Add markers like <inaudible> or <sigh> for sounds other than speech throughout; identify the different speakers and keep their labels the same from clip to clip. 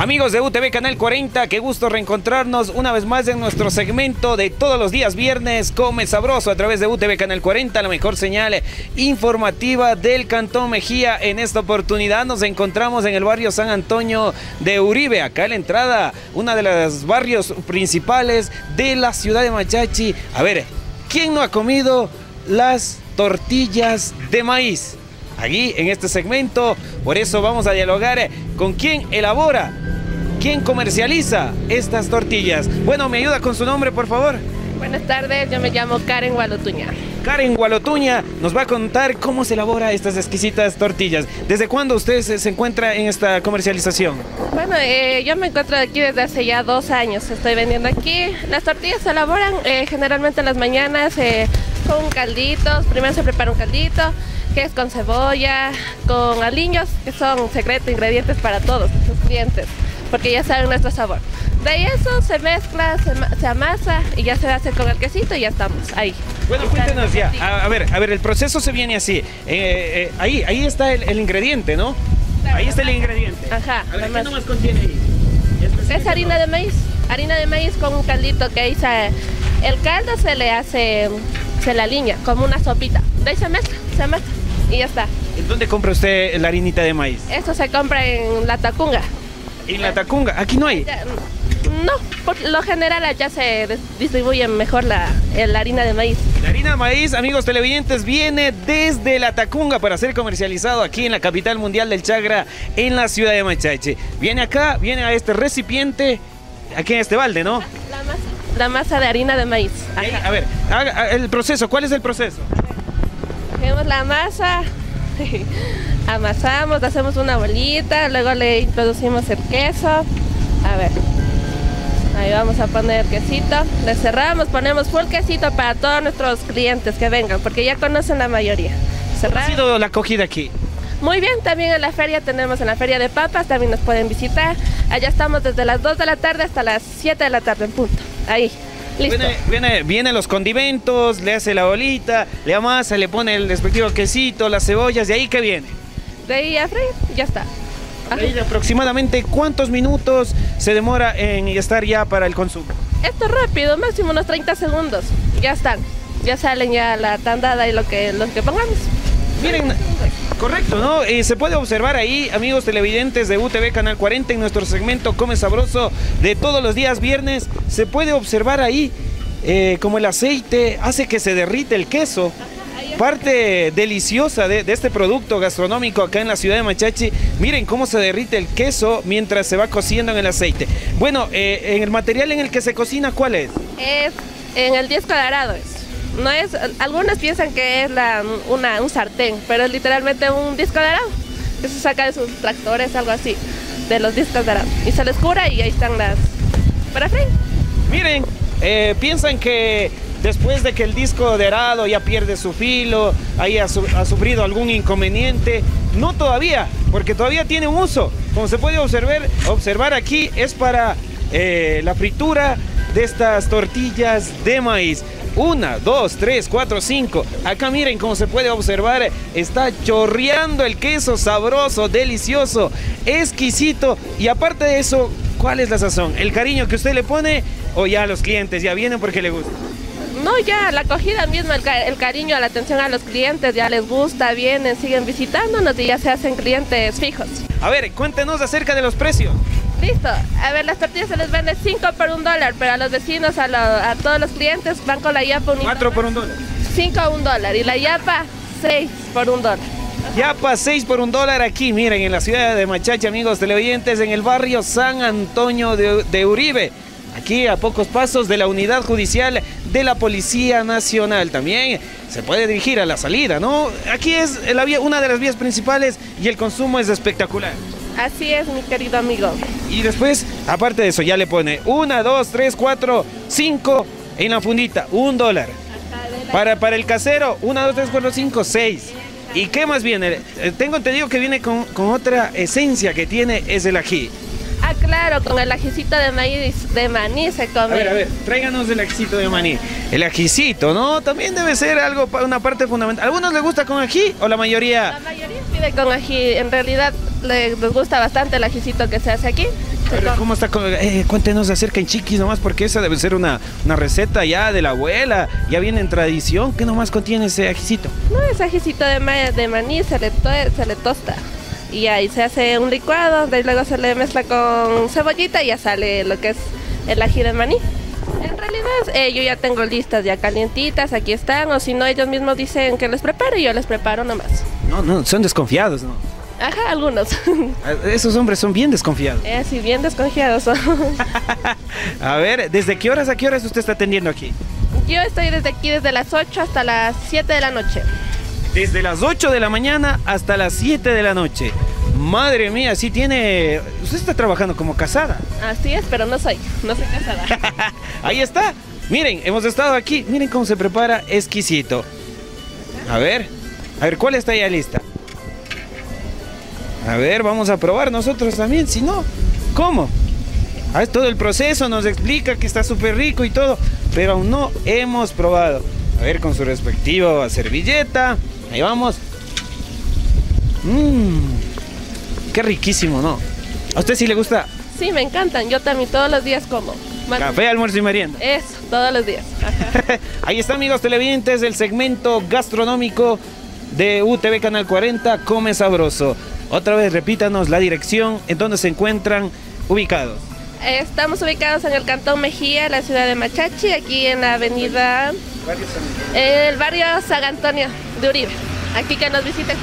Speaker 1: Amigos de UTV Canal 40, qué gusto reencontrarnos una vez más en nuestro segmento de todos los días viernes Come Sabroso a través de UTV Canal 40, la mejor señal informativa del Cantón Mejía. En esta oportunidad nos encontramos en el barrio San Antonio de Uribe, acá en la entrada, uno de los barrios principales de la ciudad de Machachi. A ver, ¿quién no ha comido las tortillas de maíz? Allí en este segmento, por eso vamos a dialogar con quién elabora ¿Quién comercializa estas tortillas? Bueno, ¿me ayuda con su nombre, por favor?
Speaker 2: Buenas tardes, yo me llamo Karen Gualotuña.
Speaker 1: Karen Gualotuña nos va a contar cómo se elabora estas exquisitas tortillas. ¿Desde cuándo usted se, encuentra en esta comercialización?
Speaker 2: Bueno, eh, yo me encuentro aquí desde hace ya dos años. Estoy vendiendo aquí. Las tortillas se elaboran eh, generalmente en las mañanas eh, con calditos. Primero se prepara un caldito que es con cebolla, con aliños, que son secretos, ingredientes para todos los clientes porque ya saben nuestro sabor. De ahí eso se mezcla, se, amasa y ya se hace con el quesito y ya estamos ahí.
Speaker 1: Bueno, cuéntenos ya. A, ver, a ver, el proceso se viene así. Eh, eh, ahí, ahí está el, ingrediente, ¿no? ahí está el ingrediente.
Speaker 2: Ajá.
Speaker 1: A ver, ¿qué nomás contiene ahí?
Speaker 2: Es harina de maíz. Harina de maíz con un caldito que ahí se, el caldo se le hace, se la aliña como una sopita. De ahí se mezcla, se mezcla y ya está.
Speaker 1: ¿En dónde compra usted la harinita de maíz?
Speaker 2: Eso se compra en la tacunga.
Speaker 1: ¿En la Tacunga? ¿Aquí no hay?
Speaker 2: No, por lo general allá se distribuye mejor la, harina de maíz.
Speaker 1: La harina de maíz, amigos televidentes, viene desde la Tacunga para ser comercializado aquí en la capital mundial del Chagra, en la ciudad de Machache. Viene acá, viene a este recipiente, aquí en este balde, ¿no?
Speaker 2: La masa, la masa de harina de maíz.
Speaker 1: a ver, el proceso, ¿cuál es el proceso?
Speaker 2: Cogemos la masa, <laughs> amasamos, hacemos una bolita, luego le introducimos el queso. A ver, ahí vamos a poner el quesito, le cerramos, ponemos full quesito para todos nuestros clientes que vengan, porque ya conocen la mayoría.
Speaker 1: ¿Cómo ha sido la acogida aquí?
Speaker 2: Muy bien, también en la feria tenemos en la feria de papas, también nos pueden visitar. Allá estamos desde las 2 de la tarde hasta las 7 de la tarde en punto. Ahí.
Speaker 1: Viene, viene, vienen los condimentos, le hace la bolita, le amasa, le pone el respectivo quesito, las cebollas, ¿de ahí qué viene?
Speaker 2: De ahí a freír, ya está.
Speaker 1: aproximadamente cuántos minutos se demora en estar ya para el consumo?
Speaker 2: Esto es rápido, máximo unos 30 segundos. Ya están. Ya salen ya la tandada y lo que, lo que pongamos.
Speaker 1: Miren, correcto, ¿no? Y se puede observar ahí, amigos televidentes de UTV Canal 40, en nuestro segmento Come Sabroso de todos los días viernes, se puede observar ahí eh, como el aceite hace que se derrite el queso. Parte deliciosa de, este producto gastronómico acá en la ciudad de Machachi. Miren cómo se derrite el queso mientras se va cociendo en el aceite. Bueno, eh, en el material en el que se cocina, ¿cuál es?
Speaker 2: Es en el disco dorado. No es, algunas piensan que es la, una, un sartén, pero es literalmente un disco dorado que se saca de sus tractores, algo así, de los discos dorados. Y se les cura y ahí están las para freír.
Speaker 1: Miren, eh, piensan que después de que el disco dorado ya pierde su filo, ahí ha, sufrido algún inconveniente. No todavía, porque todavía tiene un uso. Como se puede observar, observar aquí, es para eh, la fritura de estas tortillas de maíz. Una, dos, tres, cuatro, cinco. Acá miren cómo se puede observar. Está chorreando el queso sabroso, delicioso, exquisito. Y aparte de eso, ¿cuál es la sazón? ¿El cariño que usted le pone o ya los clientes ya vienen porque le gusta?
Speaker 2: No, ya la acogida misma, el, cariño, la atención a los clientes, ya les gusta, vienen, siguen visitándonos y ya se hacen clientes fijos.
Speaker 1: A ver, cuéntenos acerca de los precios.
Speaker 2: Listo. A ver, las tortillas se les vende 5 por un dólar, pero a los vecinos, a, todos los clientes van con la yapa un
Speaker 1: 4 por un dólar.
Speaker 2: 5 a un dólar. Y la yapa, 6 por un dólar.
Speaker 1: Yapa 6 por un dólar aquí, miren, en la ciudad de Machacha, amigos televidentes, en el barrio San Antonio de, Uribe. Aquí a pocos pasos de la unidad judicial de la Policía Nacional. También se puede dirigir a la salida, ¿no? Aquí es la vía, una de las vías principales y el consumo es espectacular.
Speaker 2: Así es, mi querido amigo.
Speaker 1: Y después, aparte de eso, ya le pone una, dos, tres, cuatro, cinco en la fundita, un dólar. Para, para el casero, una, dos, tres, cuatro, cinco, seis. ¿Y qué más viene? Eh, tengo entendido que viene con, con otra esencia que tiene, es el ají.
Speaker 2: Ah, claro, con el ajicito de maíz, de maní se come.
Speaker 1: A ver, a ver, tráiganos el ajicito de maní. El ajicito, ¿no? También debe ser algo, una parte fundamental. ¿Algunos les gusta con ají o la mayoría?
Speaker 2: La mayoría pide con ají. En realidad les gusta bastante el ajicito que se hace aquí,
Speaker 1: Pero, ¿Cómo está? Eh, cuéntenos acerca en chiquis nomás, porque esa debe ser una, una receta ya de la abuela, ya viene en tradición. ¿Qué nomás contiene ese ajicito?
Speaker 2: No, ese ajicito de, de maní se le, se le tosta y ahí se hace un licuado, de ahí luego se le mezcla con cebollita y ya sale lo que es el ají de maní. En realidad eh, yo ya tengo listas ya calientitas, aquí están, o si no ellos mismos dicen que les preparo y yo les preparo nomás.
Speaker 1: No, no, son desconfiados, ¿no?
Speaker 2: Ajá, algunos. <laughs>
Speaker 1: Ah, esos hombres son bien desconfiados.
Speaker 2: Eh, sí, bien desconfiados son. <laughs> <laughs>
Speaker 1: a ver, ¿desde qué horas a qué horas usted está atendiendo aquí?
Speaker 2: Yo estoy desde aquí desde las 8 hasta las 7 de la noche.
Speaker 1: Desde las 8 de la mañana hasta las 7 de la noche. Madre mía, sí tiene... Usted está trabajando como casada.
Speaker 2: Así es, pero no soy, no soy casada.
Speaker 1: Ahí está. Miren, hemos estado aquí. Miren cómo se prepara exquisito. A ver, a ver, ¿cuál está ya lista? A ver, vamos a probar nosotros también. Si no, ¿cómo? A ver, todo el proceso nos explica que está súper rico y todo, pero aún no hemos probado. A ver, con su respectiva servilleta. Ahí vamos. Mmm. Qué riquísimo, ¿no? ¿A usted sí le gusta?
Speaker 2: Sí, me encantan. Yo también todos los días como.
Speaker 1: Café, almuerzo y merienda.
Speaker 2: Eso, todos los días. <laughs>
Speaker 1: Ahí está, amigos televidentes, el segmento gastronómico de UTV Canal 40, Come Sabroso. Otra vez, repítanos la dirección en donde se encuentran ubicados.
Speaker 2: Estamos ubicados en el Cantón Mejía, la ciudad de Machachi, aquí en la avenida... El barrio San Antonio de Uribe. Aquí que nos visiten.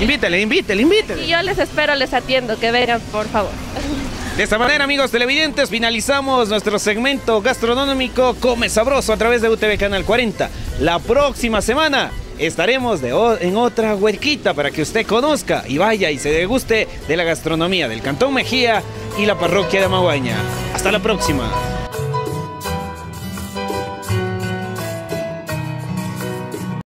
Speaker 1: Invítale, invítale, invítale.
Speaker 2: Y yo les espero, les atiendo, que vengan, por favor.
Speaker 1: De esta manera, amigos televidentes, finalizamos nuestro segmento gastronómico Come Sabroso a través de UTV Canal 40. La próxima semana estaremos de en otra huerquita para que usted conozca y vaya y se deguste de la gastronomía del Cantón Mejía y la parroquia de Amaguaña. Hasta la próxima.